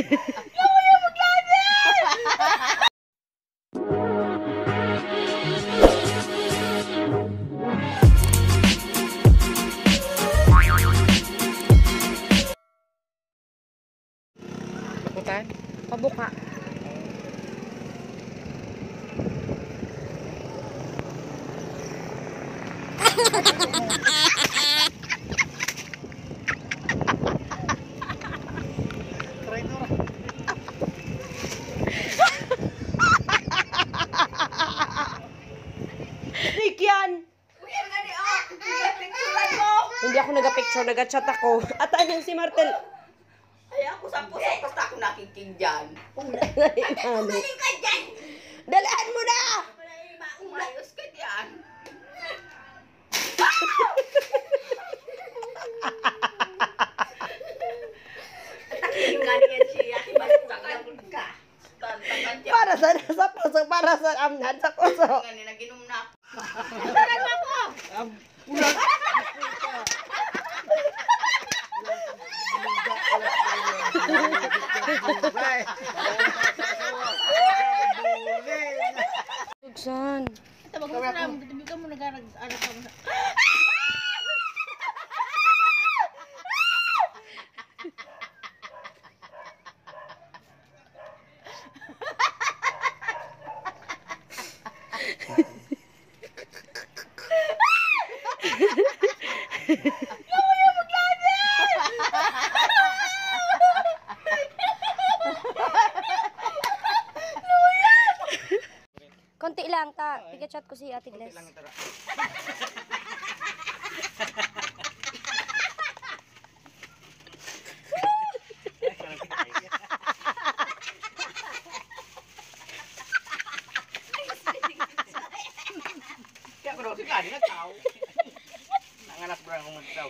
Bukan? Pabuka. Nick Hindi ako nag-picture, nag-chat ako. At ano si Martel? Ay, ako sa puso, basta ako nakiking dyan. Ano? ka dyan! Dalaan mo na! Umayos ka dyan. Takiling nga niyan siya. Tantakan ka. Tantakan dyan. Para sa sa puso, para sa amnan sa puso. Nga nila, ginom na ako. Tantakan mo ako! Bugsan. Tawag mo katabi ka mo nag-arag, ano ka mo sa... Konti lang, ta. Tiga-chat ko si Ate Gles. Kaya ko daw si Kani na tao. Nanganak bro akong magtao.